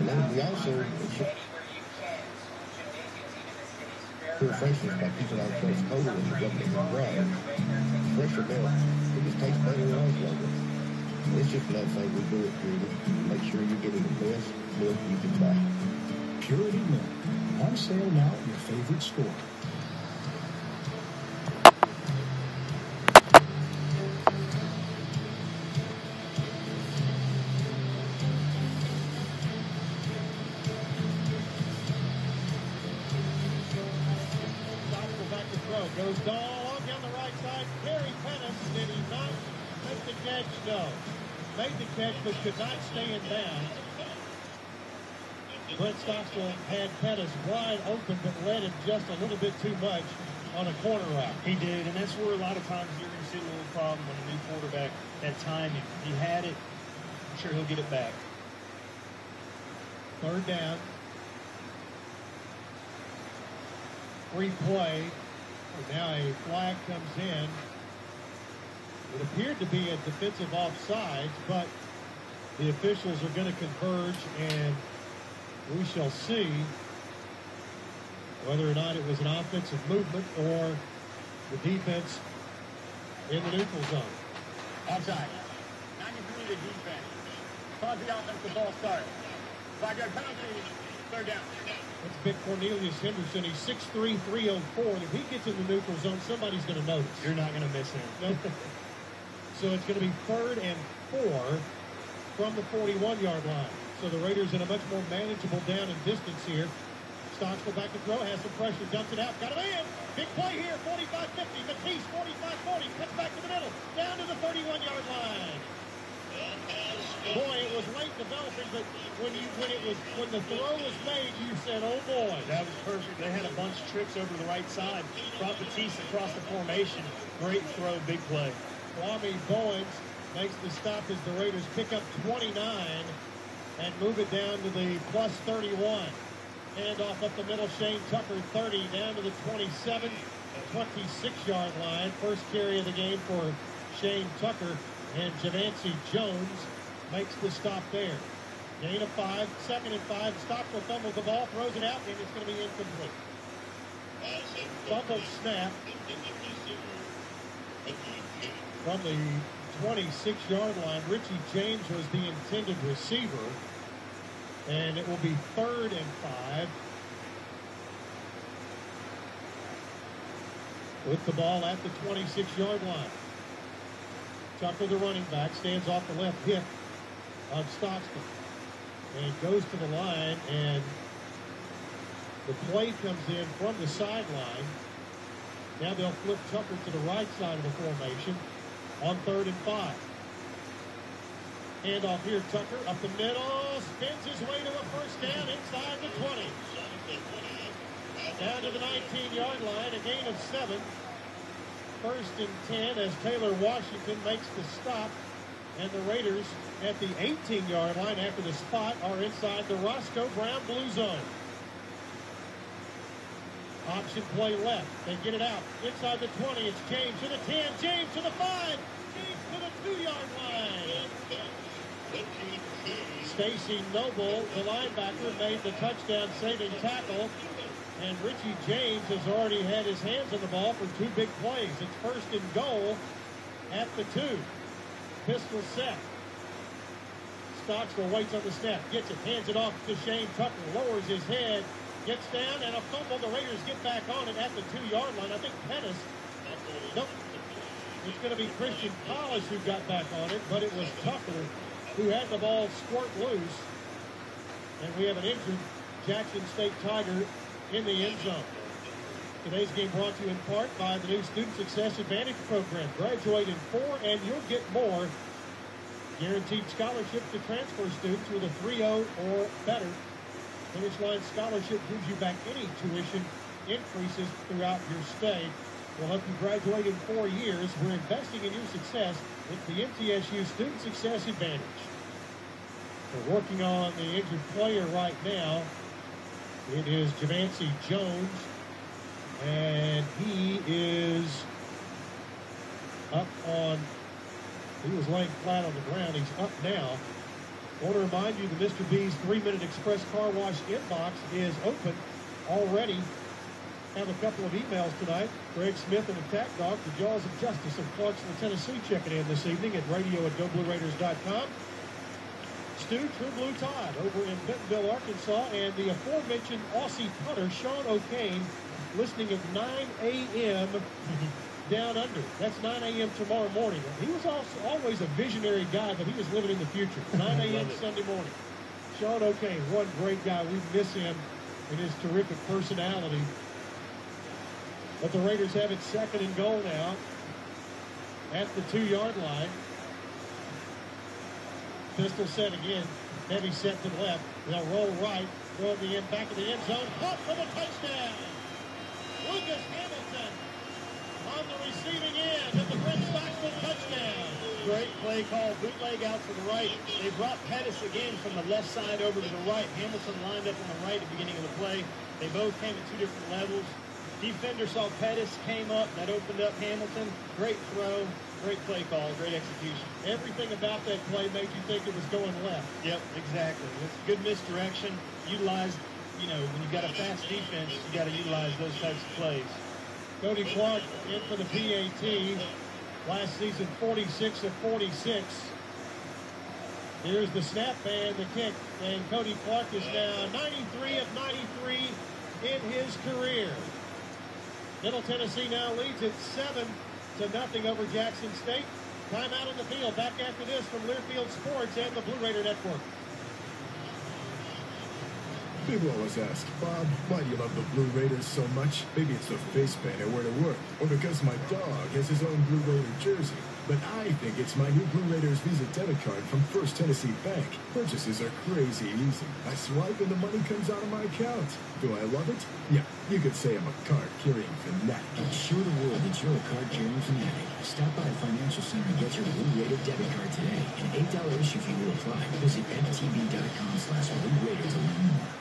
And then we also pure freshness by keeping our place colder when you get in the ground. Fresher milk, it just tastes better than ours longer. It's just another thing we do it Purity. Make sure you're getting the best milk you can buy. Purity Milk. On sale now at your favorite store. No. Made the catch, but could not stay in bounds. Brent Stockstill had Pettis wide open, but led him just a little bit too much on a corner route. He did, and that's where a lot of times you're going to see a little problem when a new quarterback, that time, he, he had it. I'm sure he'll get it back. Third down. Free play. Now a flag comes in. It appeared to be a defensive offsides, but the officials are going to converge, and we shall see whether or not it was an offensive movement or the defense in the neutral zone. Outside. 93 to defense. Cause the offensive ball start. Five yard penalty. Third down. That's Big Cornelius Henderson. He's 6'3", 304. And if he gets in the neutral zone, somebody's going to notice. You're not going to miss him. Nope. so it's going to be third and four from the 41-yard line. So the Raiders in a much more manageable down and distance here. Stockstill back to throw, has some pressure, dumps it out, got him in. Big play here, 45-50. Matisse, 45-40, cuts back to the middle, down to the 31-yard line. Boy, it was late developing, but when you when it was when the throw was made, you said, "Oh boy." That was perfect. They had a bunch of trips over the right side. Brought Batiste across the formation. Great throw, big play. Kwame Bowens makes the stop as the Raiders pick up 29 and move it down to the plus 31. Handoff up the middle, Shane Tucker 30 down to the 27, 26 yard line. First carry of the game for Shane Tucker and Javancy Jones makes the stop there. Gain of five, second and five. Stockstill fumbles the ball, throws it out, and it's going to be incomplete. Fumble snap from the 26-yard line. Richie James was the intended receiver. And it will be third and five. With the ball at the 26-yard line. Tucker, the running back, stands off the left hip of Stockstill. And goes to the line, and the play comes in from the sideline. Now they'll flip Tucker to the right side of the formation on third and five. Handoff here, Tucker up the middle, spins his way to a first down inside the 20. Down to the 19-yard line, a gain of seven. First and 10 as Taylor Washington makes the stop. And the Raiders at the 18-yard line after the spot are inside the Roscoe Brown blue zone. Option play left. They get it out. Inside the 20, it's James to the 10, James to the 5, James to the 2-yard line. Stacy Noble, the linebacker, made the touchdown saving tackle. And Richie James has already had his hands on the ball for two big plays. It's first and goal at the two. Pistol set. Stockstill waits on the snap, gets it, hands it off to Shane Tucker, lowers his head, gets down, and a fumble. The Raiders get back on it at the two-yard line. I think Pettis, nope, it's going to be Christian Collis who got back on it, but it was Tucker who had the ball squirt loose. And we have an injured Jackson State Tiger in the end zone. Today's game brought to you in part by the new Student Success Advantage Program. Graduate in four and you'll get more. Guaranteed scholarships to transfer students with a 3.0 or better. Finish line scholarship gives you back any tuition increases throughout your stay. We'll help you graduate in four years. We're investing in your success with the MTSU Student Success Advantage. We're working on the injured player right now. It is Javancy Jones, and he is up on, he was laying flat on the ground. He's up now. I want to remind you the Mr. B's three-minute express car wash inbox is open already. Have a couple of emails tonight. Greg Smith and Attack Dog, the Jaws of Justice of Clarksville, Tennessee, checking in this evening at radio at GoBlueRaiders.com. Stu, True Blue Todd over in Bentonville, Arkansas, and the aforementioned Aussie punter Sean O'Kane listening at 9 a.m. down under. That's 9 a.m. tomorrow morning. He was also always a visionary guy, but he was living in the future. 9 a.m. Sunday morning. Sean O'Kane, one great guy. We miss him and his terrific personality. But the Raiders have it second and goal now at the two-yard line. Pistol set again. Heavy set to the left. They'll roll right. Throw the end back of the end zone. Caught for the touchdown. Lucas Hamilton on the receiving end of the Brent Stockstill touchdown. Great play call, bootleg out to the right. They brought Pettis again from the left side over to the right. Hamilton lined up on the right at the beginning of the play. They both came at two different levels. Defender saw Pettis, came up, that opened up Hamilton. Great throw, great play call, great execution. Everything about that play made you think it was going left. Yep, exactly. It's good misdirection. Utilize, you know, when you've got a fast defense, you got to utilize those types of plays. Cody Clark in for the PAT. Last season, 46 of 46. Here's the snap and the kick. And Cody Clark is now 93 of 93 in his career. Middle Tennessee now leads at 7 to nothing over Jackson State. Time out in the field. Back after this from Learfield Sports and the Blue Raider Network. People always ask, Bob, why do you love the Blue Raiders so much? Maybe it's the face paint I wear to work, or because my dog has his own Blue Raider jersey. But I think it's my new Blue Raiders Visa debit card from First Tennessee Bank. Purchases are crazy easy. I swipe and the money comes out of my account. Do I love it? Yeah, you could say I'm a card-carrying fanatic. Show the world that you're a card-carrying fanatic. Stop by a financial center and get your Blue Raider debit card today. An $8 issue fee will apply. Visit ftb.com slash Blue Raider to learn more.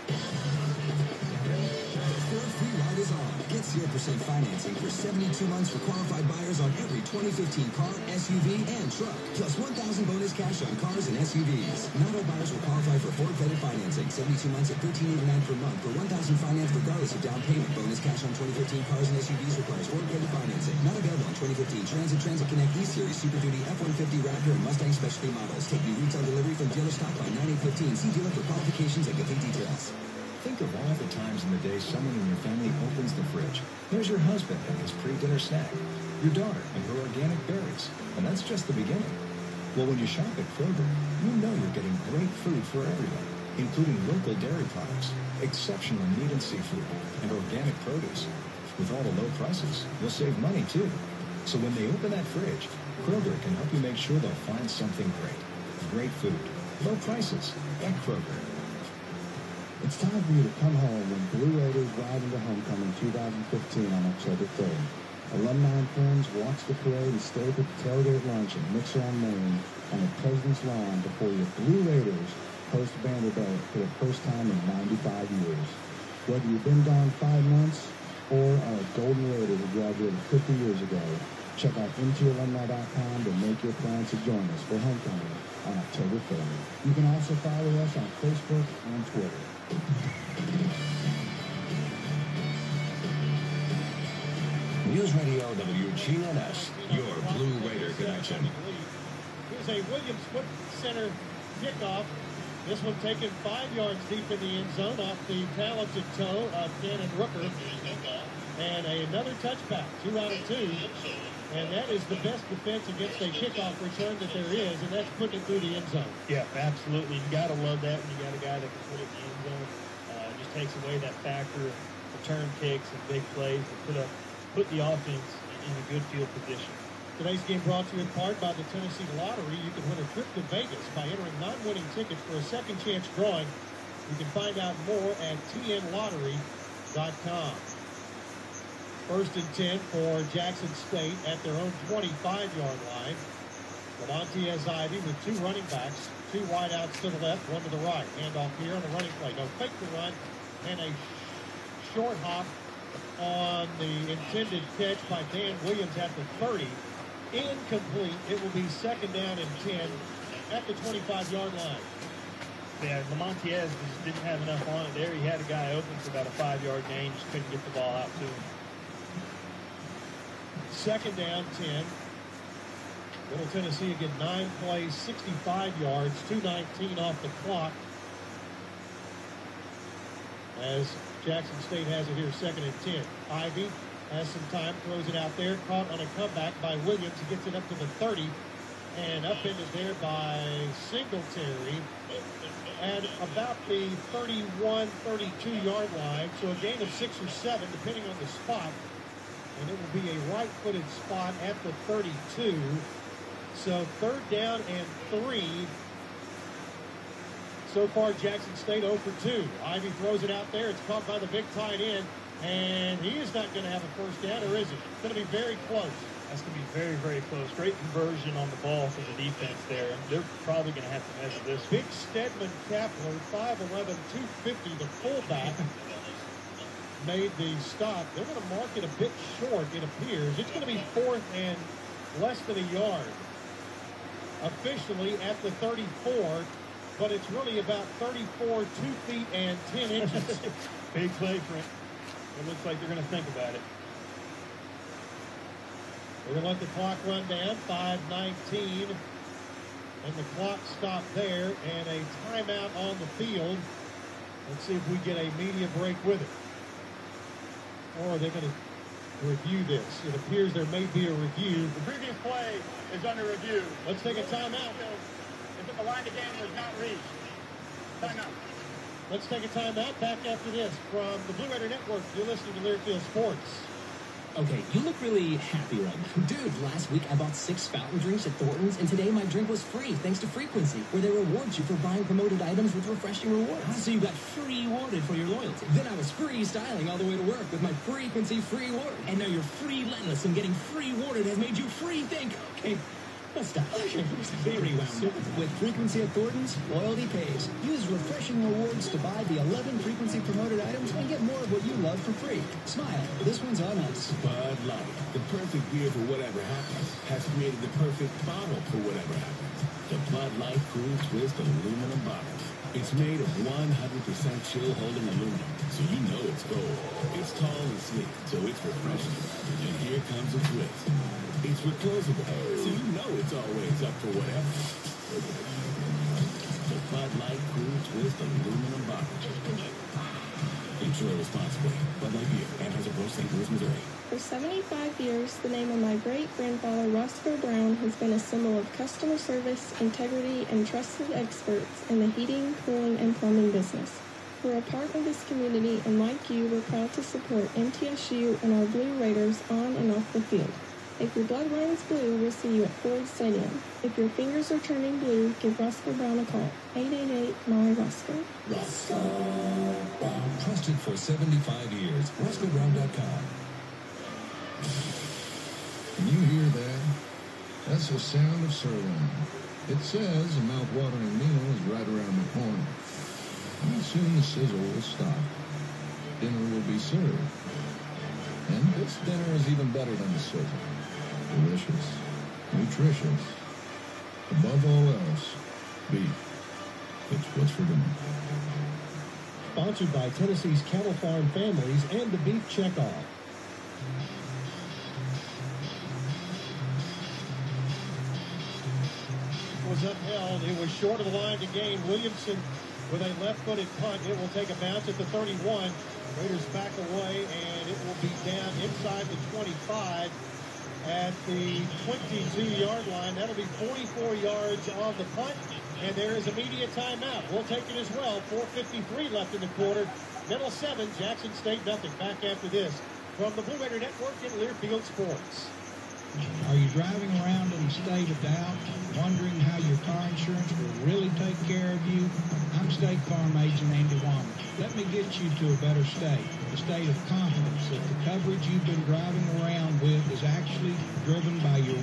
Financing for 72 months for qualified buyers on every 2015 car, SUV, and truck. Plus 1,000 bonus cash on cars and SUVs. Not all buyers will qualify for Ford credit financing. 72 months at $13.89 per month for 1,000 financed regardless of down payment. Bonus cash on 2015 cars and SUVs requires Ford credit financing. Not available on 2015 Transit, Transit Connect, E-Series, Super Duty, F-150, Raptor, and Mustang specialty models. Take new retail delivery from dealer stock by 9815. See dealer for qualifications and complete details. Think of all the times in the day someone in your family opens the fridge. There's your husband and his pre-dinner snack, your daughter and her organic berries, and that's just the beginning. Well, when you shop at Kroger, you know you're getting great food for everyone, including local dairy products, exceptional meat and seafood, and organic produce. With all the low prices, you'll save money too. So when they open that fridge, Kroger can help you make sure they'll find something great. Great food, low prices, at Kroger. It's time for you to come home when Blue Raiders ride into homecoming 2015 on October 3rd. Alumni and friends watch the parade and stay for the tailgate lunch at Mixer on Main on the President's Lawn before your Blue Raiders host Vanderbilt for the first time in 95 years. Whether you've been gone five months or are a Golden Raider who graduated 50 years ago, check out mtalumni.com to make your plans to join us for homecoming on October 3rd. You can also follow us on Facebook and Twitter. News Radio WGNS, your Blue Raider connection. Here's a Williams Foot Center kickoff. This one taken five yards deep in the end zone off the talented toe of Cannon Rooker. And another touchback, two out of two. And that is the best defense against a kickoff return that there is, and that's putting it through the end zone. Yeah, absolutely. You got to love that when you got a guy that can put it in the end zone. Uh, just takes away that factor of return kicks and big plays and put up put the offense in a good field position. Today's game brought to you in part by the Tennessee Lottery. You can win a trip to Vegas by entering non-winning tickets for a second chance drawing. You can find out more at tnlottery.com. First and 10 for Jackson State at their own 25-yard line. Lamontiez Ivy with two running backs, two wideouts to the left, one to the right. Handoff here on the running play. No fake the run and a short hop on the intended catch by Dan Williams at the 30. Incomplete. It will be second down and 10 at the 25-yard line. Yeah, Lamontiez just didn't have enough on it there. He had a guy open for about a five-yard gain, just couldn't get the ball out to him. Second down, 10. Middle Tennessee again, nine plays, 65 yards, 219 off the clock. As Jackson State has it here, second and 10. Ivy has some time, throws it out there, caught on a comeback by Williams. He gets it up to the 30 and upended there by Singletary at about the 31, 32 yard line. So a gain of six or seven, depending on the spot. And it will be a right-footed spot at the 32. So third down and three. So far, Jackson State 0 for 2. Ivy throws it out there. It's caught by the big tight end. And he is not going to have a first down, or is it? It's going to be very close. That's going to be very, very close. Great conversion on the ball for the defense there. They're probably going to have to measure this. Big Stedman Kapler, 5'11", 250, the fullback, made the stop. They're going to mark it a bit short, it appears. It's going to be fourth and less than a yard. Officially at the 34, but it's really about 34, 2 feet and 10 inches. Big play for it. It looks like they're going to think about it. We're going to let the clock run down, 5.19. And the clock stopped there, and a timeout on the field. Let's see if we get a media break with it. Oh, or are they going to review this? It appears there may be a review. The previous play is under review. Let's take a timeout. If the line of game was not reached. Timeout. Let's take a timeout. Back after this from the Blue Raider Network. You're listening to Learfield Sports. Okay, you look really happy right now. Dude, last week I bought six fountain drinks at Thornton's, and today my drink was free thanks to Frequency, where they reward you for buying promoted items with refreshing rewards. Ah, so you got free rewarded for your loyalty. Then I was free styling all the way to work with my Frequency free ward. And now you're free relentless, and getting free warded has made you free think. Okay, let's stop. Very wound. With Frequency at Thornton's, loyalty pays. Use refreshing rewards to buy the 11 Frequency promoted items and get more of what you love for free. Smile, this one's on us. Bud Light, the perfect beer for whatever happens, has created the perfect bottle for whatever happens. The Bud Light Cool Twist aluminum bottle. It's made of 100% chill holding aluminum, so you know it's gold. It's tall and sleek, so it's refreshing. And here comes a twist. It's reclosable, so you know it's always up for whatever. The Bud Light Cool Twist aluminum bottle. Responsibly. Bud Light Beer, Anheuser-Busch, St. Louis, Missouri. For 75 years, the name of my great-grandfather Roscoe Brown has been a symbol of customer service, integrity, and trusted experts in the heating, cooling, and plumbing business. We're a part of this community, and like you, we're proud to support MTSU and our Blue Raiders on and off the field. If your blood runs blue, we'll see you at Ford Stadium. If your fingers are turning blue, give Roscoe Brown a call. 888-MY-ROSCOE. Roscoe Brown. Trusted for 75 years. RoscoeBrown.com. Can you hear that? That's the sound of sirloin. It says a mouth-watering meal is right around the corner. And soon the sizzle will stop. Dinner will be served. And this dinner is even better than the sizzle. Delicious. Nutritious. Above all else, beef. It's what's for dinner. Sponsored by Tennessee's Cattle Farm Families and the Beef Checkoff. was upheld. It was short of the line to gain. Williamson with a left-footed punt. It will take a bounce at the 31. Raiders back away, and it will be down inside the 25 at the 22-yard line. That'll be 44 yards on the punt, and there is a media timeout. We'll take it as well. 4.53 left in the quarter. Middle seven, Jackson State nothing. Back after this from the Blue Raider Network in Learfield Sports. Are you driving around in a state of doubt, wondering how your car insurance will really take care of you? I'm State Farm Agent Andy Womack. Let me get you to a better state, a state of confidence that the coverage you've been driving around with is actually driven by your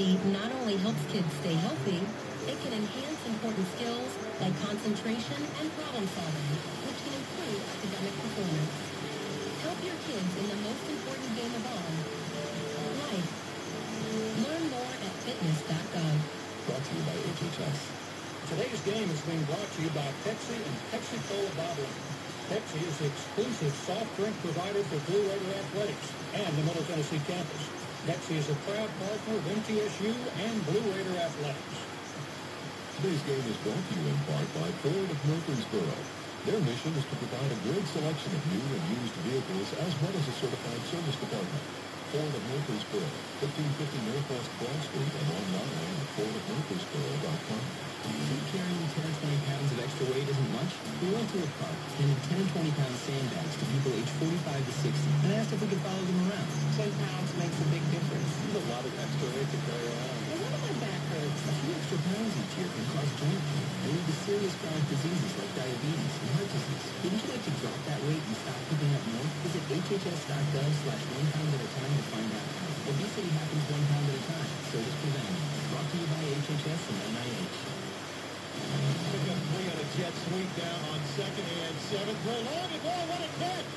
Not only helps kids stay healthy, it can enhance important skills like concentration and problem solving, which can improve academic performance. Help your kids in the most important game of all, life. Learn more at fitness.gov. Brought to you by HHS. Today's game is being brought to you by Pepsi and Pepsi Cola Bottling. Pepsi is the exclusive soft drink provider for Blue Raider Athletics and the Middle Tennessee campus. Pepsi is a proud partner of MTSU and Blue Raider Athletics. Today's game is brought to you in part by Ford of Murfreesboro. Their mission is to provide a great selection of new and used vehicles as well as a certified service department. Ford of Murfreesboro, 1550 Northwest Broad Street and online at fordofmurfreesboro.com. Think carrying 10 or 20 pounds of extra weight isn't much? We went to a park, handed 10 and 20 pound sandbags to people aged 45 to 60 and asked if we could follow them around. 10 pounds makes a big difference. There's a lot of extra weight to carry around. Well, what if my back hurts? A few extra pounds each year can cause joint pain and lead to serious chronic diseases like diabetes and heart disease. Wouldn't you like to drop that weight and stop picking up more? Visit hhs.gov slash one pound at a time to find out. Obesity happens one pound at a time. So does preventing. Brought to you by HHS and NIH. Pick up three on a jet sweep down on second and seven. Throw long and ball, what a catch!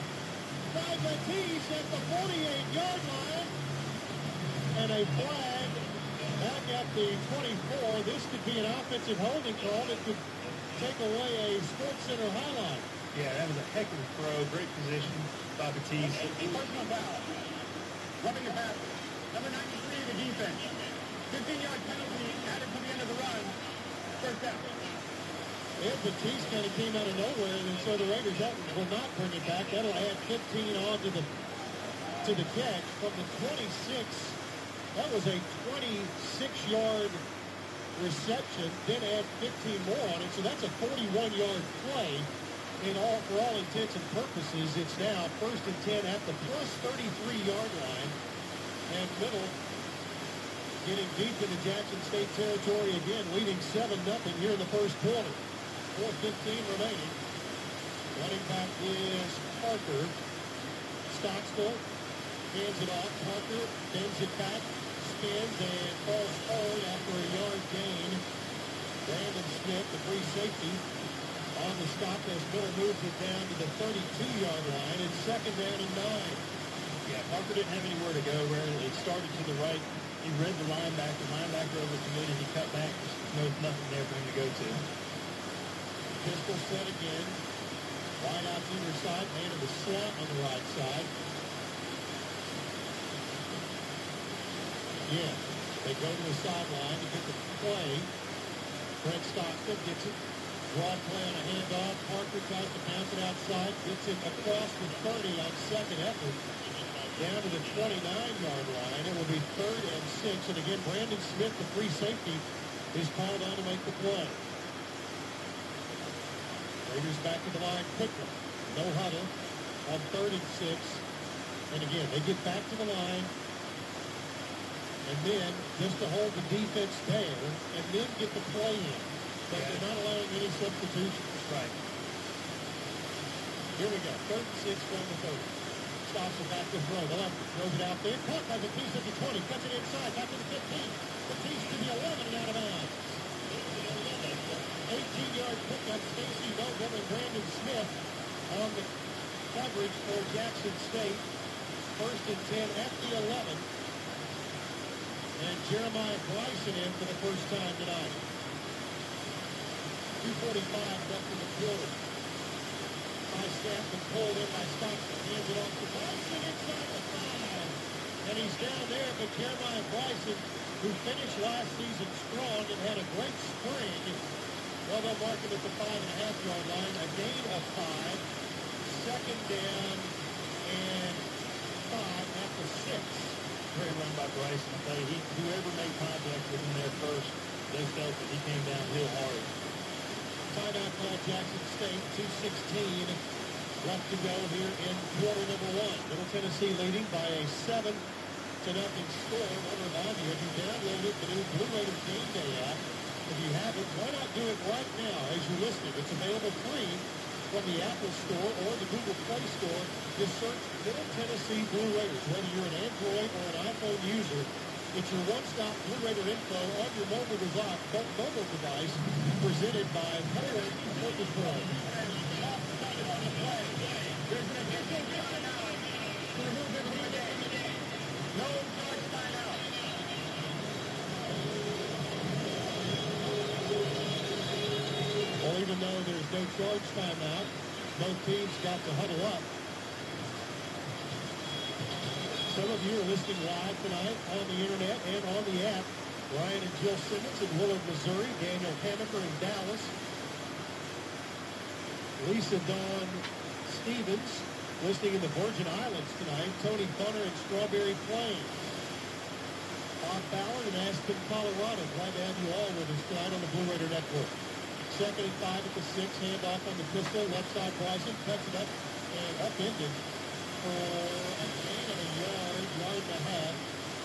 By Batiste at the 48-yard line. And a flag back at the 24. This could be an offensive holding call that could take away a Sports Center highlight. Yeah, that was a heck of a throw. Great position by Batiste. Personal foul. Rubbing the pass. Number 93 of the defense. 15-yard penalty added to the end of the run. Down. Batiste kind of came out of nowhere, and so the Raiders that will not bring it back. That'll add 15 on to the to the catch from the 26. That was a 26-yard reception, then add 15 more on it. So that's a 41-yard play. In all, for all intents and purposes, it's now first and 10 at the plus 33-yard line. And Middle getting deep into Jackson State territory again, leading 7 nothing here in the first quarter. 4.15 remaining. Running back is Parker. Stockstill hands it off. Parker bends it back, spins, and falls forward after a yard gain. Brandon Smith, the free safety, on the stop as Miller moves it down to the 32-yard line. It's second down and nine. Yeah, Parker didn't have anywhere to go. Where it started to the right. He read the linebacker. Linebacker overcommitted. He cut back. There's no, nothing there for him to go to. Pistol set again. Wide out either side. Man in the slot on the right side. Again, they go to the sideline to get the play. Brent Stockstill gets it. Draw play on a handoff. Parker tries to bounce it outside. Gets it across the 30 on second effort. Down to the 29-yard line. It will be third and six. And again, Brandon Smith, the free safety, is called on to make the play. Raiders back to the line quickly. No huddle on third and six. And again, they get back to the line. And then just to hold the defense there and then get the play in. But they're not allowing any substitutions. Right. Here we go. Third and six from the 30. Stops it back to throw. The left throws it out there. Caught by Batiste at the 20. Cuts it inside. Back to the 15. Batiste to the 11 and out of bounds. 18-yard pickup. Stacy Vogel and Brandon Smith on the coverage for Jackson State. First and 10 at the 11. And Jeremiah Bryson in for the first time tonight. 2.45 left in the quarter. By Stafford, pulled in by Stockstill. Hands it off to Bryson inside the five. And he's down there, but Jeremiah Bryson, who finished last season strong and had a great spring, well, they'll mark him at the five and a half yard line. A gain of five. Second down and five the six. Great run by Bryson. I tell you, he, whoever made contact with him there first, they felt that he came down real hard. Timeout call Jackson State, 2.16 left to go here in quarter number one. Middle Tennessee leading by a 7 to nothing score. I want to remind you, if you downloaded the new Blue Raiders Game Day app, if you haven't, why not do it right now as you're listening? It's available free from the Apple Store or the Google Play Store. Just search Middle Tennessee Blue Raiders. Whether you're an Android or an iPhone user, It's your one-stop Blue Raider info on your mobile device, mobile device presented by. No charge timeout. Well, even though there's no charge timeout, both teams got to huddle up. Some of you are listening live tonight on the internet and on the app. Ryan and Jill Simmons in Willard, Missouri. Daniel Hamaker in Dallas. Lisa Dawn Stevens listening in the Virgin Islands tonight. Tony Bunner in Strawberry Plains. Bob Ballard in Aspen, Colorado. Glad to have you all with us tonight on the Blue Raider Network. Second and five at the six. Handoff on the pistol. Left side Bryson. Cuts it up and upended for a gain of a yard, yard and a half.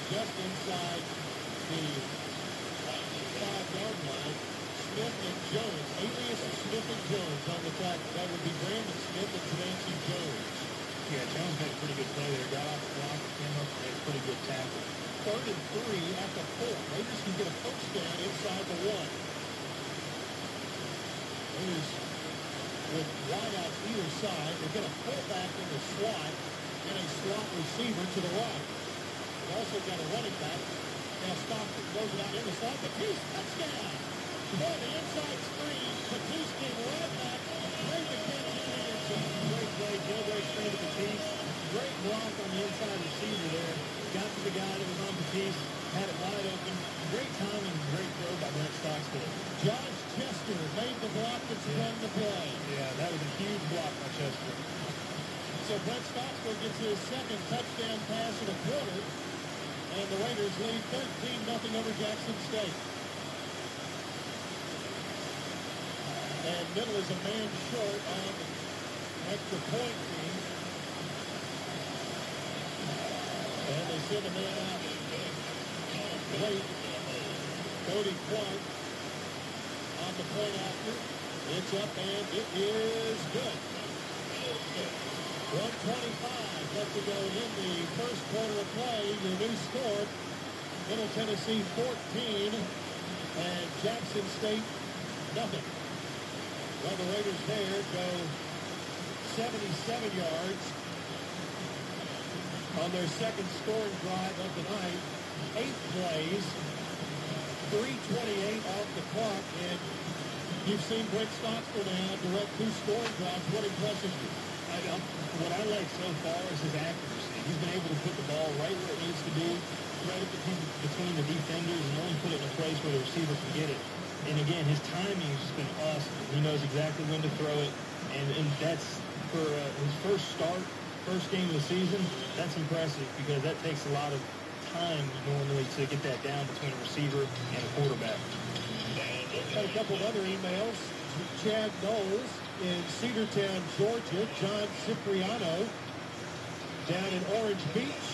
Just inside the uh, five-yard line. Smith and Jones. Alias Smith and Jones on the track. That would be Brandon Smith and Javancy Jones. Yeah, Jones made a pretty good play there. Got off the block came up and made a pretty good tackle. Third and three at the four. Raiders can get a first down inside the one. Raiders with wideouts either side. They get a fullback in the slot and a slot receiver to the right. They also got a running back. Now Stockton it out in the slot. Batiste, touchdown! Boy, the inside screen. Batiste came right back. Great McKenzie in the end zone. Great play. Jailbreak screen to Batiste. Great block on the inside receiver there. Got to the guy that was on Batiste. Had it wide open. Great timing. Great throw by Brent Stockstill. Josh Chester made the block and sprung the play. Yeah, that was a huge block by Chester. So Brent Stockstill gets his second touchdown pass of the quarter. And the Raiders lead 13-0 over Jackson State. And Middle is a man short on the extra point team. And they send a man out late. Cody Clark on the point after. It's up and it is good. 125 left to go in the first quarter of play. Your new score, Middle Tennessee 14 and Jackson State nothing. Well, the Raiders there go 77 yards on their second scoring drive of the night. Eight plays, 328 off the clock, and you've seen Brent Stockstill now direct two scoring drives. What impresses you? I, I, what I like so far is his accuracy. He's been able to put the ball right where it needs to be, right between, between the defenders, and only put it in a place where the receiver can get it. And again, his timing has been awesome. He knows exactly when to throw it, and, and that's for uh, his first start, first game of the season. That's impressive because that takes a lot of time normally to get that down between a receiver and a quarterback. Got a couple of other emails. Chad Knowles in Cedartown, Georgia. John Cipriano down in Orange Beach.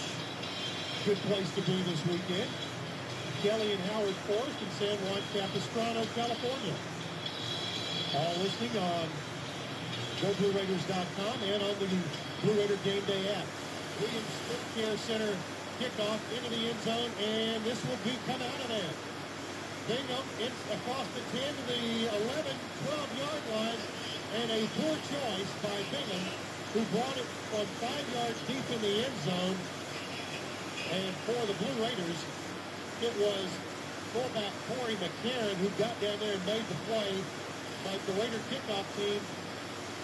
Good place to be this weekend. Kelly and Howard Forest in San Juan Capistrano, California. All listening on GoBlueRaiders.com and on the Blue Raider Game Day app. Williams Foot Care Center kickoff into the end zone, and this will be come out of there. Bingham it's across the 10 to the 11, 12-yard line, and a poor choice by Bingham, who brought it from five yards deep in the end zone. And for the Blue Raiders, it was fullback Corey McCarron who got down there and made the play. But the Raider kickoff team,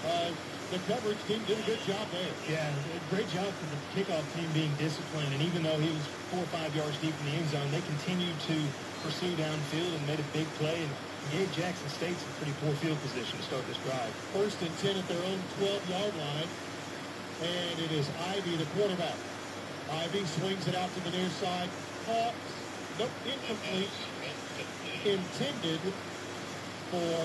uh, the coverage team did a good job there. Yeah, great job for the kickoff team being disciplined. And even though he was four or five yards deep in the end zone, they continued to pursue downfield and made a big play and gave Jackson State some pretty poor field position to start this drive. First and 10 at their own 12-yard line. And it is Ivy, the quarterback. Ivy swings it out to the near side. Caught, nope, incomplete. Intended for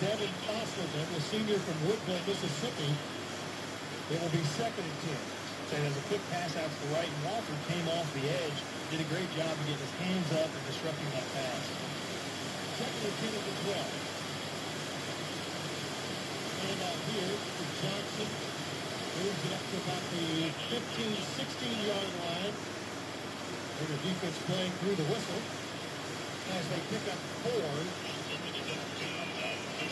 Devin Fosselman, the senior from Woodville, Mississippi. It will be second and 10. So there's a quick pass out to the right, and Walford came off the edge, did a great job of getting his hands up and disrupting that pass. Second and 10 at the 12. And out here to Johnson. Moves it up to about the 15, 16 yard line. Raider defense playing through the whistle as they pick up four.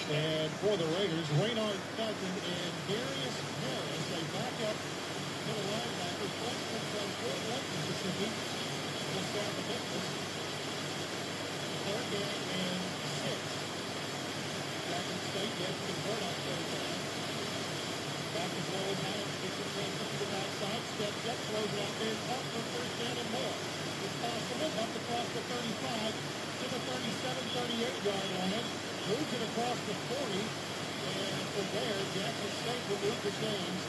And for the Raiders, Raynard Felton and Darius Harris, they back up middle linebackers, freshman from Fort Worth, Mississippi, just south of Memphis. Third down and State third down. Back to it out, gets it to the backside, steps up, throws it out there, caught for first down and more. It's possible, up across the 35 to the 37, 38 yard line. Moves it across the 40, and from there, Jackson State will move the chains.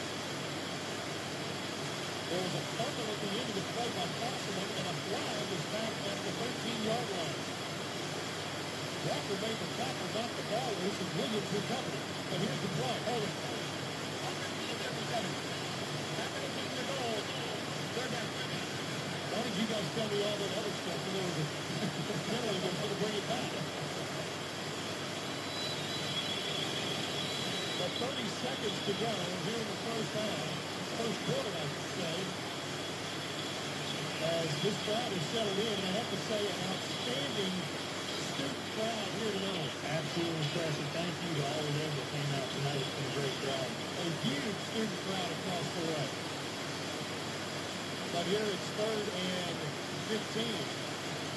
There was a fumble at the end of the play by Fosselman, and a flag is back at the 13-yard line. Walker made the tackle, knocked the ball loose, and Williams recovered it. But here's the play. Hold it. Why did you guys tell me all that other stuff? And there was a penalty going to bring it back. But 30 seconds to go here in the first half. First quarter, I should say. As this crowd is settled in, and I have to say, an outstanding crowd here tonight. Absolutely impressive. Thank you to all of them that came out tonight. It's been a great crowd. A huge student crowd across the way. But here it's third and 15.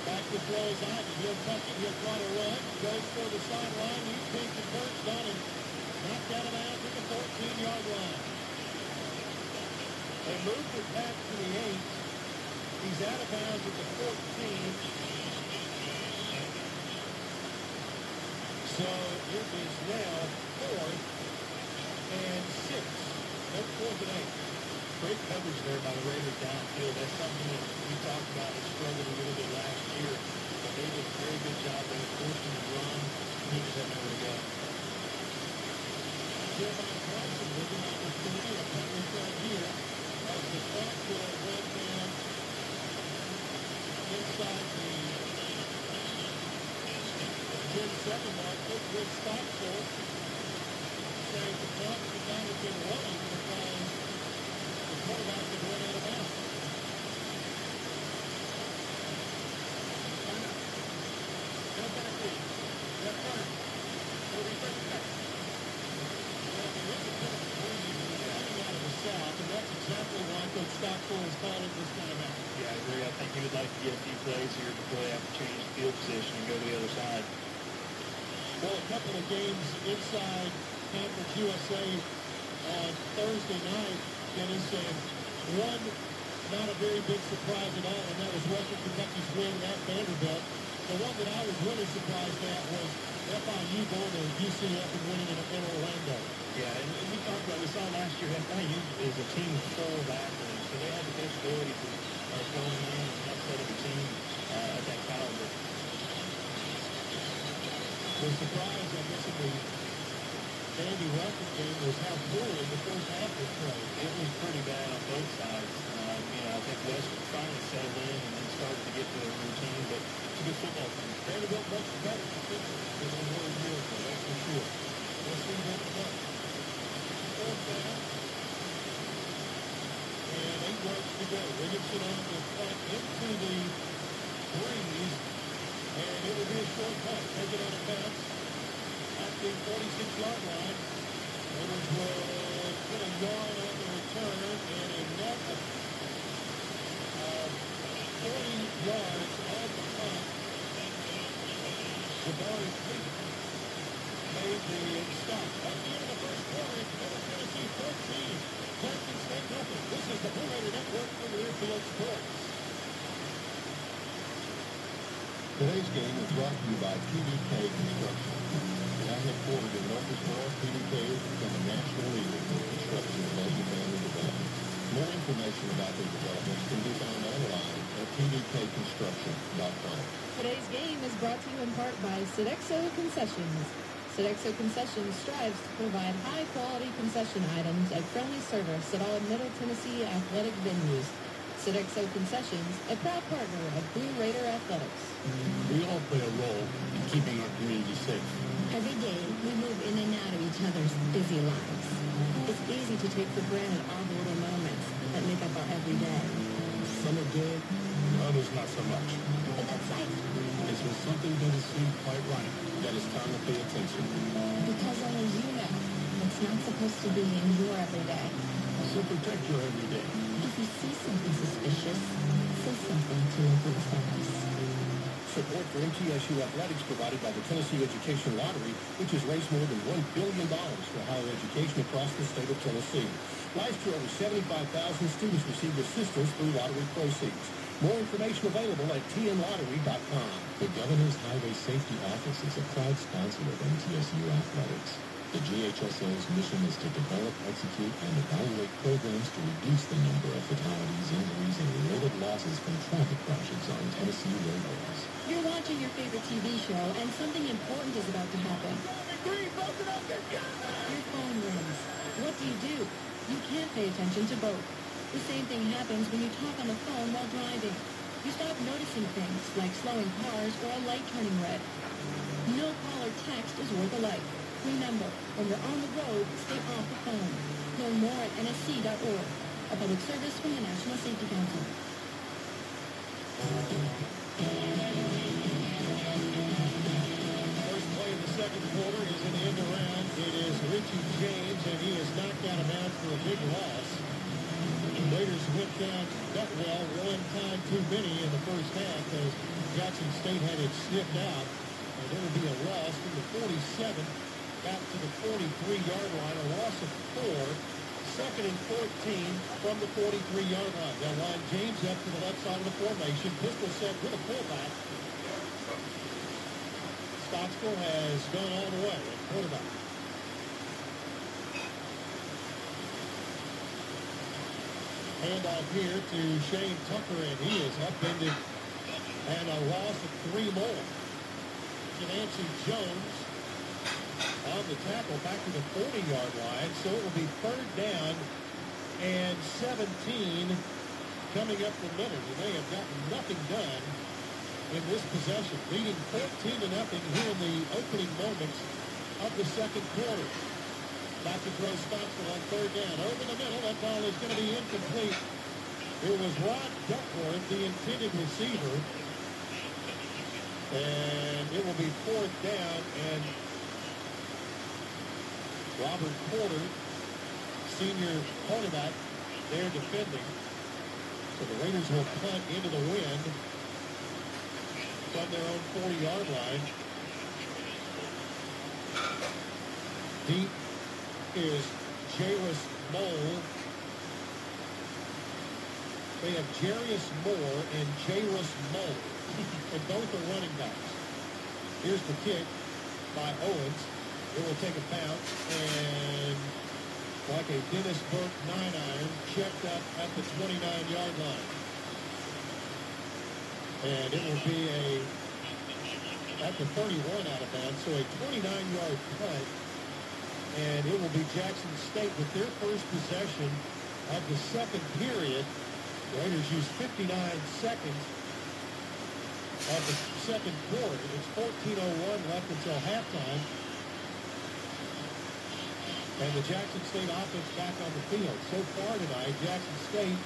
Back to throw Ivy. He'll tuck it. He'll try to run. Goes for the sideline. He takes the first down and knocked out of bounds at the 14-yard line. They moved it back to the 8. He's out of bounds at the 14. So it is now fourth and six. No fourth and eight. Great coverage there by the Raiders downfield. That's something that we talked about. They struggled a little bit last year, but they did a very good job. They were forcing the run. He just had nowhere to go. Jeremiah Clarkson with an opportunity, a punt return here as the will run down inside the 10-second mark. Quick, quick stop for it. The have been running because the quarterback is run out of bounds. Go back in. Left turn. It'll be 30 seconds. Well, there is a bit of breeze coming out of the south, and that's exactly why Coach calling this. Yeah, I agree. I think he would like to get a few plays here before they have to change field position and go to the other side. Well, a couple of games inside Campus USA on Thursday night, Dennis, and one not a very big surprise at all, and that was Western Kentucky's win at Vanderbilt. The one that I was really surprised at was FIU going to UCF and winning in, in Orlando. Yeah, and, we talked about, we saw last year FIU is a team full of athletes, so they have the capability to uh, going in and upsetting a team uh, at that caliber. The surprise, I guess, in the Andy Ruffin game was how poorly the first half was played. It was pretty bad on both sides. Um, you know, I think West finally settled in and then started to get to their routine, but it's a good football team. Vanderbilt much better than they were a year ago, that's for sure. Let's see them play. Fourth down. And eight yards to go. Williamson on the punt into the breeze. And it will be a short punt. Take it out of bounds. At the 46-yard line. Raiders will put a yard on the return and a net of uh, 40 yards on the punt. Jabari Pete made the stop. At the end of the first quarter, it's Middle Tennessee 14. Jackson State nothing. This is the Blue Raider Network for Learfield Sports. Today's game is brought to you by PDK Construction. Now headquartered in Murfreesboro, PDK has become a national leader in construction and multifamily development. More information about their developments can be found online at pdkconstruction.com. Today's game is brought to you in part by Sodexo Concessions. Sodexo Concessions strives to provide high-quality concession items at friendly service at all Middle Tennessee athletic venues. Sodexo Concessions, a proud partner of Blue Raider Athletics. Play a role in keeping our community safe. Every day, we move in and out of each other's busy lives. It's easy to take for granted all the little moments that make up our everyday. Some are good, others not so much. But that's life. It's when something doesn't seem quite right that it's time to pay attention. Because only you know it's not supposed to be in your everyday. So protect your everyday. If you see something suspicious, say something to local authorities. Support for MTSU athletics provided by the Tennessee Education Lottery, which has raised more than $1 billion for higher education across the state of Tennessee. Last year, over 75,000 students received assistance through lottery proceeds. More information available at tnlottery.com. The Governor's Highway Safety Office is a proud sponsor of MTSU Athletics. The GHSO's mission is to develop, execute, and evaluate programs to reduce the number of fatalities, injuries, and related losses from traffic crashes on Tennessee roadways. You're watching your favorite TV show, and something important is about to happen. Your phone rings. What do you do? You can't pay attention to both. The same thing happens when you talk on the phone while driving. You stop noticing things like slowing cars or a light turning red. No call or text is worth a life. Remember, when you're on the road, stay off the phone. Learn more at nsc.org, a public service from the National Safety Council. First play of the second quarter is an end around. It is Richie James, and he is knocked out of bounds for a big loss. The Raiders went down Betwell one time too many in the first half as Jackson State had it sniffed out. And there will be a loss from the 47 back to the 43-yard line, a loss of four. Second and 14 from the 43-yard line. They'll line James up to the left side of the formation. Pistol set with a fullback. Stockstill has gone all the way at quarterback. Handoff here to Shane Tucker, and he is upended and a loss of three more. Javancy Jones on the tackle back to the 40-yard line, so it will be third down and 17 coming up the middle. And they have gotten nothing done in this possession, leading 14 to nothing here in the opening moments of the second quarter. Back to throw Stockstill on third down. Over the middle, that ball is going to be incomplete. It was Rod Duckworth, the intended receiver. And it will be fourth down, and Robert Porter, senior cornerback, there defending. So the Raiders will punt into the wind from their own 40-yard line. Deep is Jairus Mole. They have Jarius Moore and Jairus Mole, and both are running backs. Here's the kick by Owens. It will take a bounce and like a Dennis Burke nine iron checked up at the 29-yard line. And it will be a at the 31 out of bounds, so a 29-yard punt and it will be Jackson State with their first possession of the second period. The Raiders use 59 seconds of the second quarter. It's 14.01 left until halftime. And the Jackson State offense back on the field. So far tonight, Jackson State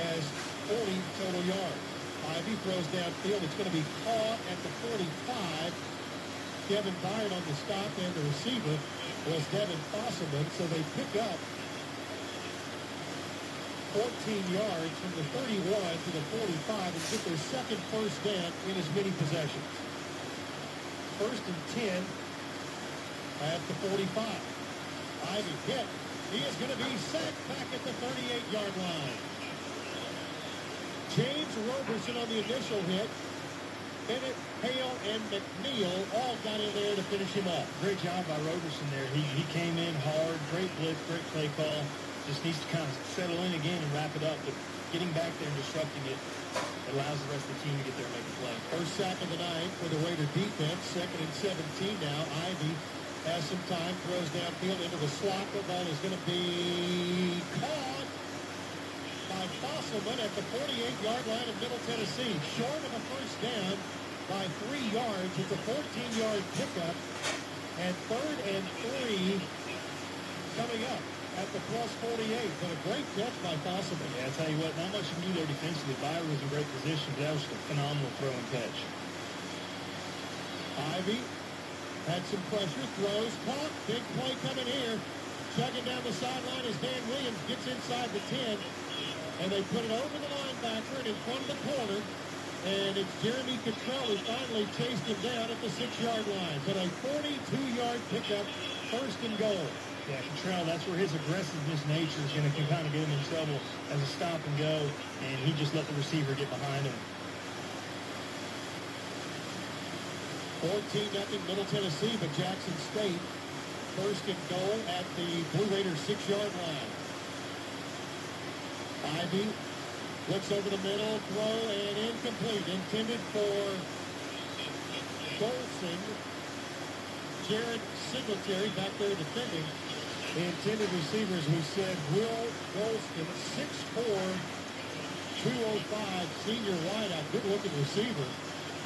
has 40 total yards. Ivy throws downfield. It's going to be caught at the 45. Kevin Byron on the stop and the receiver was Devin Fosselman, so they pick up 14 yards from the 31 to the 45 and get their second first down in as many possessions. First and 10 at the 45. Ivy hit. He is going to be sacked back at the 38-yard line. James Roberson on the initial hit. Bennett, Hale, and McNeil all got in there to finish him off. Great job by Roberson there. He, he came in hard, great blitz, great play call. Just needs to kind of settle in again and wrap it up. But getting back there and disrupting it allows the rest of the team to get there and make a play. First sack of the night for the Raider defense. Second and 17 now. Ivy has some time, throws downfield into the slot. The ball is going to be caught by Fosselman at the 48-yard line of Middle Tennessee. Short of a first down by three yards. It's a 14-yard pickup. And third and three coming up. at the plus 48. But a great catch by Possible. Yeah, I tell you what, not much you do there defensively. Byron was in great position, but that was a phenomenal throw and catch. Ivy had some pressure, throws, caught, big play coming here. Chugging down the sideline as Dan Williams gets inside the 10. And they put it over the linebacker and in front of the corner. And it's Jeremy Cottrell who finally chased him down at the six-yard line. But a 42-yard pickup, first and goal. Yeah, Cottrell, that's where his aggressiveness nature is going to kind of get him in trouble as a stop and go. And he just let the receiver get behind him. 14 nothing Middle Tennessee, but Jackson State first and goal at the Blue Raiders six-yard line. Ivy looks over the middle, throw and incomplete, intended for Golson. Jared Singletary back there defending. The intended receivers we said Will Golston, 6'4", 205 senior wideout, good looking receiver,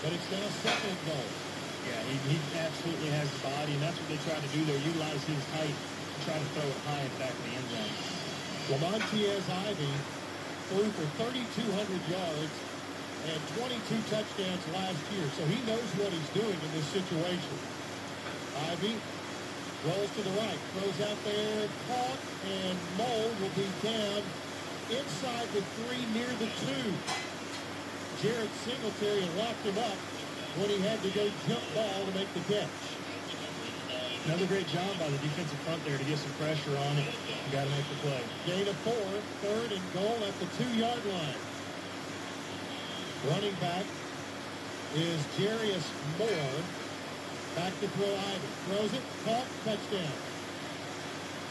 but it's now second goal. Yeah, he, he absolutely has the body, and that's what they try to do there. Utilize his height to try to throw it high in the back of the end zone. Lamontiez Ivy threw for 3,200 yards and 22 touchdowns last year, so he knows what he's doing in this situation. Ivy rolls to the right, throws out there, caught, and Mole will be down inside the three near the two. Jared Singletary locked him up when he had to go jump ball to make the catch. Another great job by the defensive front there to get some pressure on it. Got to make the play. Gain of four, third and goal at the two-yard line. Running back is Jarius Moore. Back to throw Ivy. Throws it, caught, touchdown.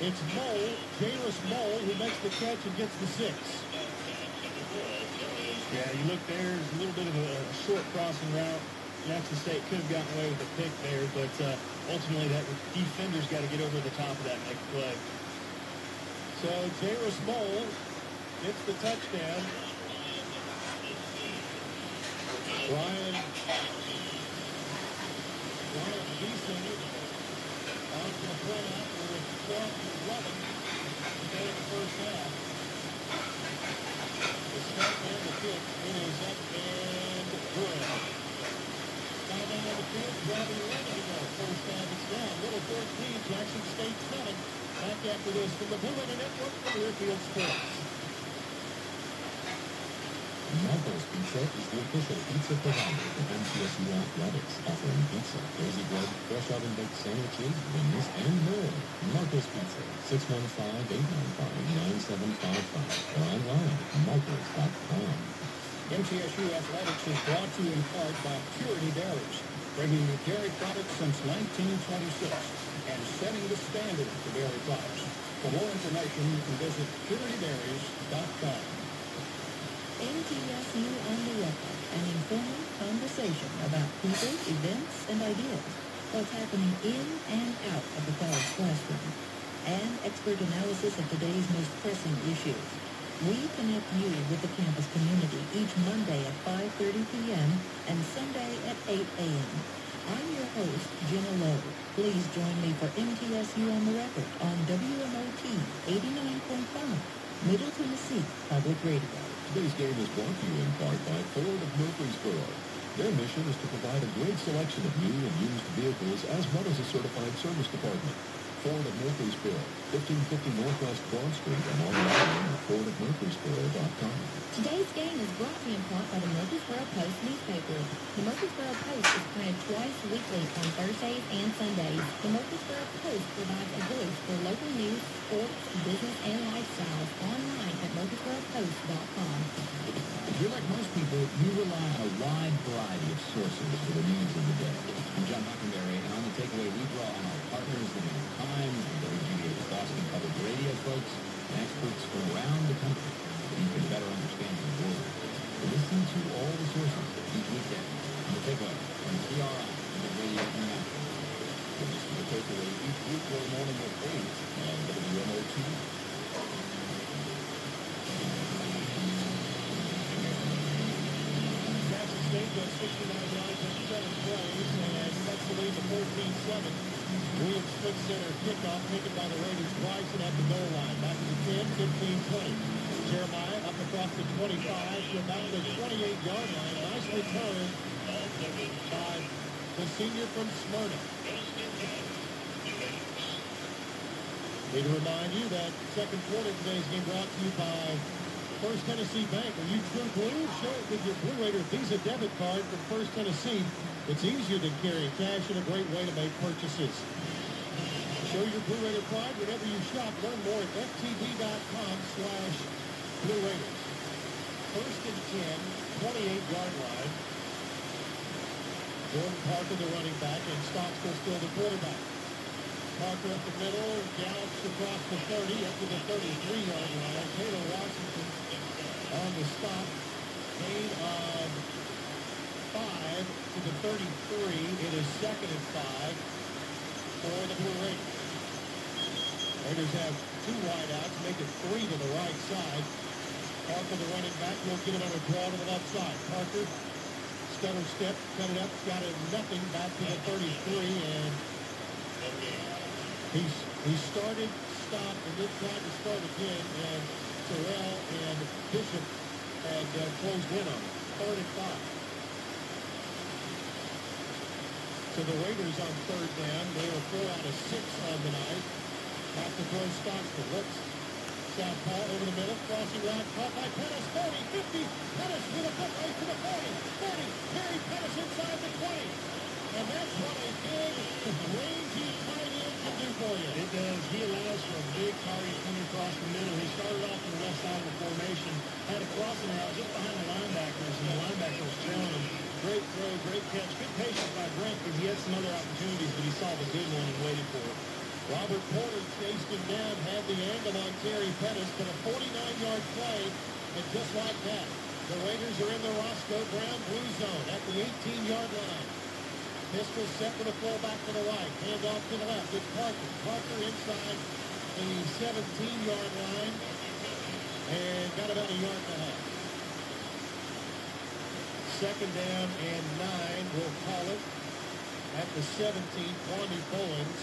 It's Mole, Jairus Mole, who makes the catch and gets the six. Yeah, you look there, there's a little bit of a short crossing route. Jackson State could have gotten away with a pick there, but uh, ultimately that defender's got to get over the top of that make play. So Jairus Mole gets the touchdown. Ryan, Ryan Beeson on the front after 12 to 11 today in the first half. The snap and the kick. It is up and good. Now on the field, driving 11. First down is down. Little 14, Jackson State 7. Back after this from the Network Sports. Marco's Pizza is the official pizza provider of MTSU Athletics, offering pizza, crazy bread, fresh oven-baked sandwiches, wings, and more. Marco's Pizza, 615-895-9755, or online at marcos.com. MTSU Athletics is brought to you in part by Purity Dairies, bringing you dairy products since 1926 and setting the standard for dairy products. For more information, you can visit puritydairies.com. MTSU on the record, an informal conversation about people, events, and ideas. What's happening in and out of the college classroom. And expert analysis of today's most pressing issues. We connect you with the campus community each Monday at 5.30 p.m. and Sunday at 8 a.m. I'm your host, Jenna Lowe. Please join me for MTSU on the record on WMOT 89.5, Middle Tennessee Public Radio. Today's game is brought to you in part by Ford of Murfreesboro. Their mission is to provide a great selection of new and used vehicles as well as a certified service department. Ford of Murfreesboro, 1550 Northwest Broad Street and online at fordofmurfreesboro.com. Today's game is brought to you in part by the Murfreesboro Post newspaper. The Murfreesboro Post is printed twice weekly on Thursdays and Sundays. The Murfreesboro Post provides a voice for local news, sports, business, and lifestyle online at murfreesboropost.com. If you're like most people, you rely on a wide variety of sources for the news of the day. I'm John Hockenberry, and on the takeaway, we draw on our partners, New And WGBH Boston Public Radio folks, and experts from around the country so you can better understand the world. Listen to all the sources each on the on and Radio International. Listen to the takeaway each morning at 8 on WMOT. State goes 69 yards seven plays and cuts the lead to 14-7. Williams split center kickoff taken by the Raiders. Bryson at the goal line. Back to the 10, 15, 20. Jeremiah up across the 25 to about the 28-yard line. Nice return by the senior from Smyrna. Need to remind you that second quarter of today's game brought to you by First Tennessee Bank. Are you true blue? Show it with your Blue Raider Visa debit card from First Tennessee. It's easier than carrying cash and a great way to make purchases. Show your Blue Raider pride whenever you shop. Learn more at ftb.com slash Blue Raiders. First and 10, 28-yard line. Jordan Parker, the running back, and Stockstill still the quarterback. Parker up the middle, gallops across the 30, up to the 33-yard line. Taylor Washington on the stop, made of. Five to the 33. It is second and five for the Blue Raiders. Raiders have two wideouts, make it three to the right side. Parker, the running back, will get another draw to the left side. Parker, stutter step, cut it up, got it nothing back to the 33, and he's, he started, stopped, and then tried to start again, and Terrell and Bishop had uh, closed in on it. Third and five. So the Raiders on third down. They are four out of six on the night. Back to throw Stockstill. Looks. Southpaw over the middle. Crossing route. Caught by Pettis. 40, 50. Pettis with a foot race to the 40. 40. Terry Pettis inside the 20. And that's what a big, rangy tight end can do for you. It does. He allows for a big target coming across the middle. He started off on the left side of the formation, had a crossing route just behind the linebackers, and the linebacker was him. Great throw, great catch. Good patience by Brent because he had some other opportunities, but he saw the good one and waited for it. Robert Porter chased him down, had the angle on Terry Pettis, but a 49-yard play, and just like that, the Raiders are in the Roscoe Brown blue zone at the 18-yard line. Pistol set for the fullback to the right. Hand off to the left. It's Parker. Parker inside the 17-yard line and got about a yard and a half. Second down and nine, we'll call it. At the 17, Kwame Bowens.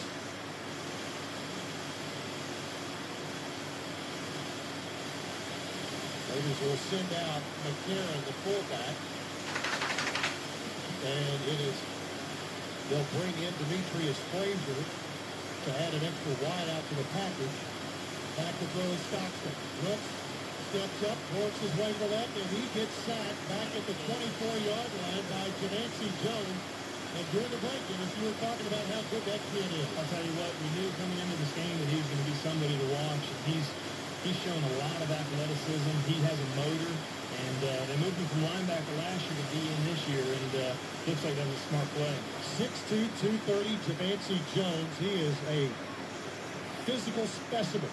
Raiders will send out McCarron, the fullback. And it is, they'll bring in Demetrius Frazier to add an extra wide out to the package. Back to throw Stockstill. Looks, steps up, works his way to left, and he gets sacked back at the 24-yard line by Javancy Jones. And during the break, Dennis, you were talking about how good that kid is. I'll tell you what, we knew coming into this game that he was going to be somebody to watch. He's he's shown a lot of athleticism. He has a motor, and uh, they moved him from linebacker last year to DN this year, and uh, looks like that was a smart play. 6'2", 230, Javancy Jones. He is a physical specimen.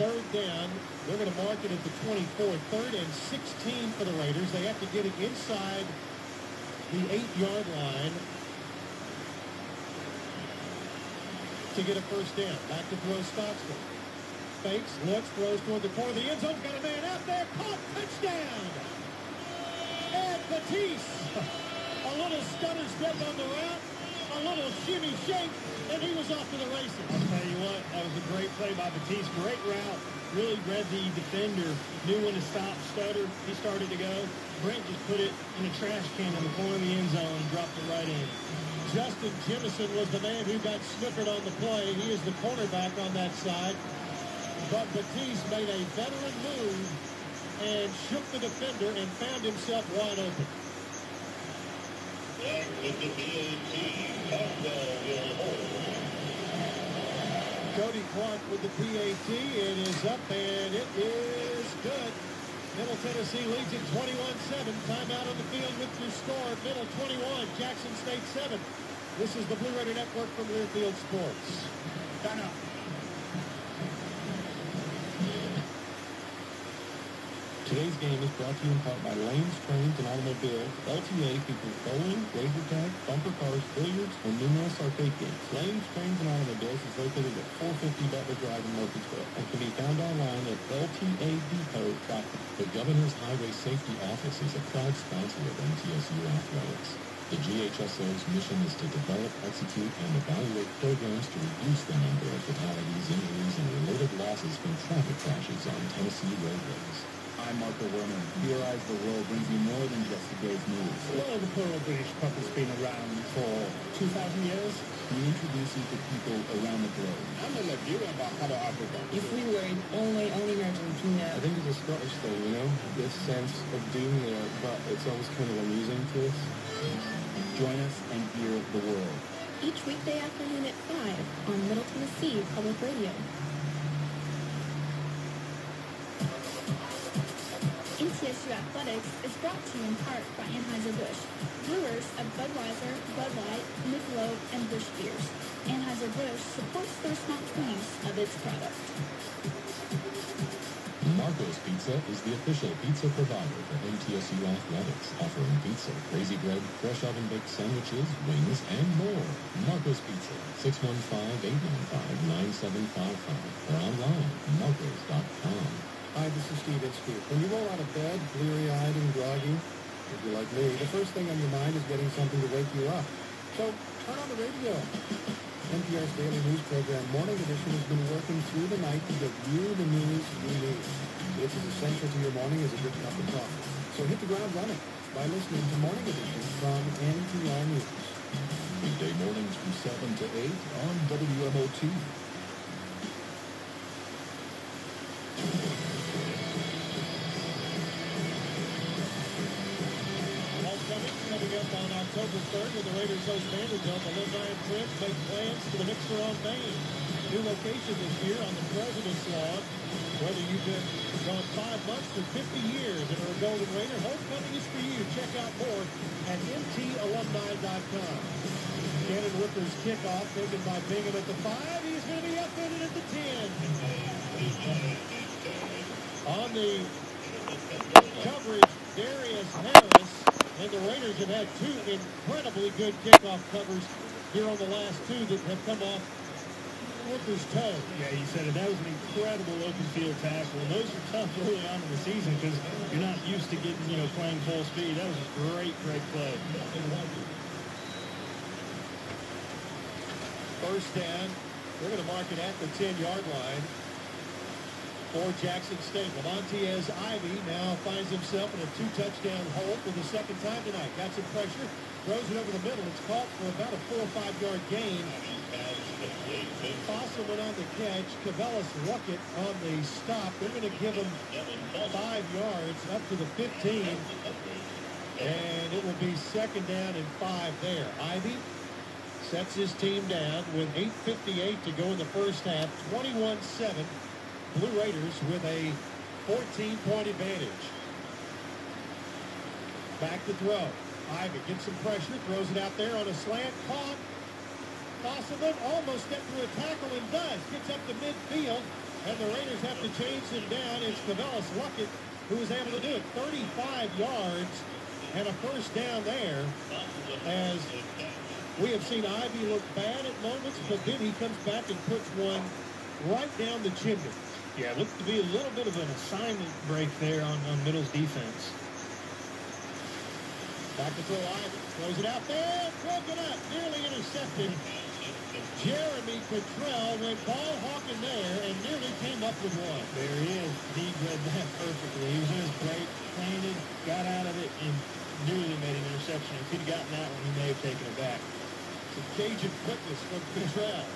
Third down, they're going to mark it at the 24. Third and 16 for the Raiders. They have to get it inside the eight-yard line to get a first down. Back to throw Stockstill. Fakes, looks, throws toward the corner of the end zone. Got a man out there. Caught. Touchdown. Ed Batiste. A little stutter step on the route. A little shimmy shake. And he was off to the races. I'll tell you what, that was a great play by Batiste. Great route. Really read the defender. Knew when to stop, stutter. He started to go. Brent just put it in a trash can in the corner of the end zone and dropped it right in. Justin Jimison was the man who got snookered on the play. He is the cornerback on that side. But Batiste made a veteran move and shook the defender and found himself wide open. Cody Clark with the PAT. It is up and it is good. Middle Tennessee leads it 21-7. Timeout on the field with your score. Middle 21, Jackson State 7. This is the Blue Raider Network from Learfield Sports. Time out. Today's game is brought to you in part by Lanes Trains and Automobiles. LTA features bowling, laser tag, bumper cars, billiards, and numerous arcade games. Lanes Trains and Automobiles is located at 450 Butler Drive in Murfreesboro and can be found online at ltadepot.com. The Governor's Highway Safety Office is a proud sponsor of MTSU Athletics. The GHSO's mission is to develop, execute, and evaluate programs to reduce the number of fatalities, injuries, and related losses from traffic crashes on Tennessee roadways. I'm Marco Werman. Your Eyes the World brings you more than just today's news. Well, the poor old British pup has been around for 2,000 years. We introduce you to people around the globe. I'm in Nigeria about how to Africa. If we were only only in Argentina, I think it's a Scottish thing, you know, this sense of doom there, but it's always kind of amusing to us. Join us and hear the world. Each weekday afternoon at 5 on Middle Tennessee Public Radio. MTSU Athletics is brought to you in part by Anheuser-Busch, brewers of Budweiser, Bud Light, Michelob, and Busch beers. Anheuser-Busch supports the responsible use of its product. Marco's Pizza is the official pizza provider for MTSU Athletics, offering pizza, crazy bread, fresh oven baked sandwiches, wings, and more. Marco's Pizza, 615-895-9755, or online, marcos.com. Hi, this is Steve Inskeep. When you roll out of bed, bleary-eyed and groggy, if you're like me, the first thing on your mind is getting something to wake you up. So turn on the radio. NPR's daily news program, Morning Edition, has been working through the night to give you the news you need. It's as essential to your morning as a good cup of coffee. So hit the ground running by listening to Morning Edition from NPR News. Weekday mornings from 7 to 8 on WMOT. October 3rd when the Raiders host Vanderbilt. The Levine Prince make plans for the Mixer on Main. New location this year on the President's Lawn. Whether you've been gone five months or 50 years and are a Golden Raider, homecoming is for you. Check out more at mtalumni.com. Shannon Ripper's kickoff taken by Bingham at the 5. He's going to be upended at the 10. On the coverage, Darius Harris and the Raiders have had two incredibly good kickoff covers here on the last two that have come off Ripper's toe. Yeah, he said it. That was an incredible open field tackle. And those are tough early on in the season because you're not used to getting, you know, playing full speed. That was a great, great play. First down. They're going to mark it at the 10-yard line for Jackson State. Lamontiez Ivy now finds himself in a two-touchdown hole for the second time tonight. Got some pressure, throws it over the middle. It's caught for about a four or five-yard gain. Fosselman on the catch. Cavellis Luckett on the stop. They're going to give him five yards up to the 15. And it will be second down and five there. Ivy sets his team down with 8.58 to go in the first half. 21-7. Blue Raiders with a 14-point advantage. Back to throw. Ivy gets some pressure, throws it out there on a slant. Caught. Fosselman almost stepped through a tackle and does. Gets up to midfield, and the Raiders have to change him down. It's Cavellis Luckett who was able to do it. 35 yards and a first down there as we have seen Ivy look bad at moments, but then he comes back and puts one right down the chimney. Yeah, it looked to be a little bit of an assignment break there on, on Middle's defense. Back to throw Ivy. Throws it out there. Broken up. Nearly intercepted. Jeremy Cottrell went ball hawking there and nearly came up with one. There he is. He read that perfectly. He was in his break, planted, got out of it, and nearly made an interception. If he'd gotten that one, he may have taken it back. It's a Some Cajun quickness from Cottrell.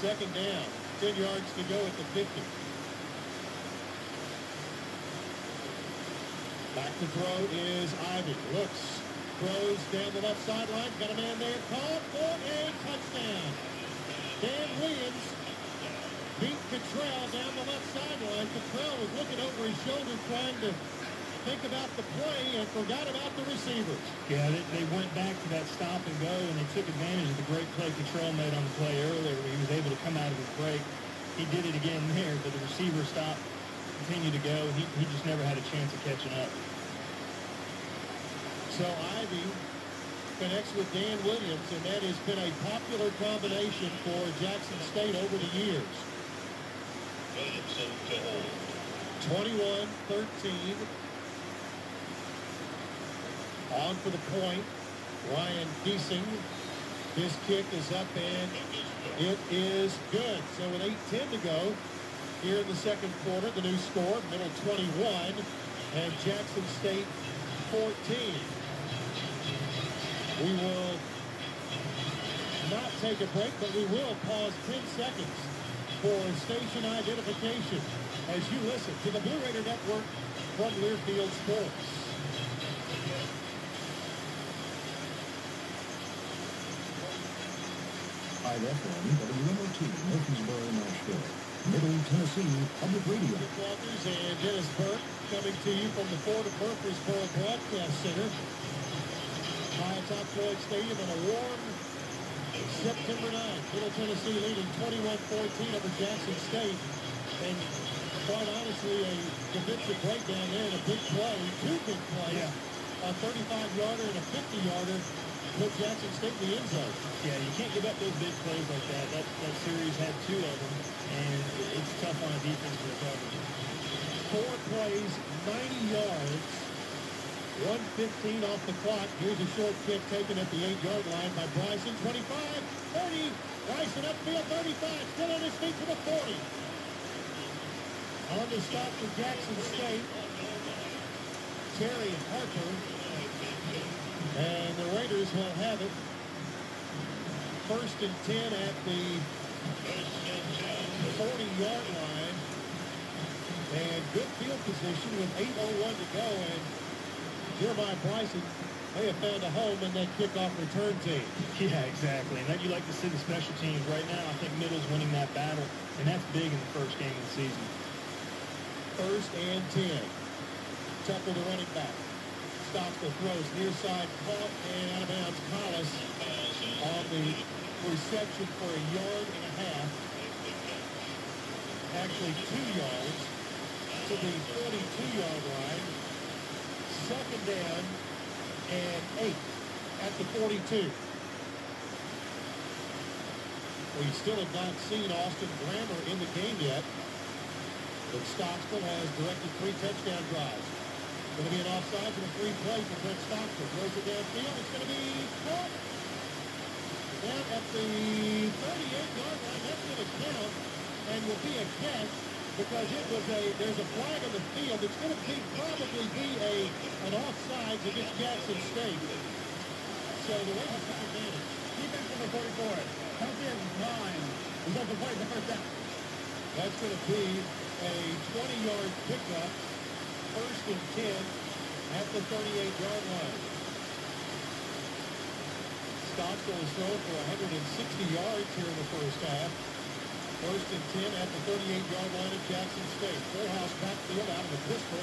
Second down. 10 yards to go at the 50. Back to throw is Ivy. Looks, throws down the left sideline. Got a man there. Caught for a touchdown. Dan Williams beat Cottrell down the left sideline. Cottrell was looking over his shoulder trying to think about the play and forgot about the receivers. Yeah, they, they went back to that stop and go, and they took advantage of the great play Cottrell made on the play earlier. He was able to come out of his break. He did it again there, but the receiver stopped, continued to go. He, he just never had a chance of catching up. So Ivy connects with Dan Williams, and that has been a popular combination for Jackson State over the years. Williamson to hold. 21-13. On for the point, Ryan Giesing. His kick is up and it is good. So with 8.10 to go here in the second quarter, the new score, middle 21 and Jackson State 14. We will not take a break, but we will pause 10 seconds for station identification as you listen to the Blue Raider Network from Learfield Sports. IFM WMOT Murfreesboro, Nashville. Middle Tennessee Public Radio. Walters and Dennis Burke coming to you from the Ford of Murfreesboro Broadcast Center. High atop Floyd Stadium on a warm September 9th. Middle Tennessee leading 21-14 over Jackson State. And quite honestly, a defensive breakdown there and a big play, two big plays. Yeah. A 35-yarder and a 50-yarder put Jackson State in the end zone. Yeah, you can't give up those big plays like that. That, that series had two of them, and it's tough on a defense to recover. Four plays, 90 yards, 115 off the clock. Here's a short kick taken at the 8-yard line by Bryson. 25, 30. Bryson upfield, 35. Still on his feet to the 40. On the stop for Jackson State. Terry Harper. And the Raiders will have it. First and 10 at the 40-yard line. And good field position with 8.01 to go. And Jeremiah Bryson may have found a home in that kickoff return team. Yeah, exactly. And that you like to see the special teams. Right now, I think Middle's winning that battle, and that's big in the first game of the season. First and 10. Tucker, the running back. Stops the throws near side, caught, and out of bounds. Collis on the reception for a yard and a half. Actually, two yards to the 42-yard line. Second down and eight at the 42. We still have not seen Austin Grammer in the game yet. But Stockstill has directed three touchdown drives. Going to be an offside and a free play for Brent Stockstill. Throws it downfield. It's going to be caught down at the 38-yard line. That's going to count and will be a catch because it was a there's a flag on the field. It's going to be probably be a an offside against Jackson State. So the Raiders took advantage. Defense number 44. Comes in nine. He's up to play the first down. That's going to be a 20-yard pickup. First and 10 at the 38-yard line. Stockstill has thrown for 160 yards here in the first half. First and 10 at the 38-yard line of Jackson State. Full house backfield out of the pistol.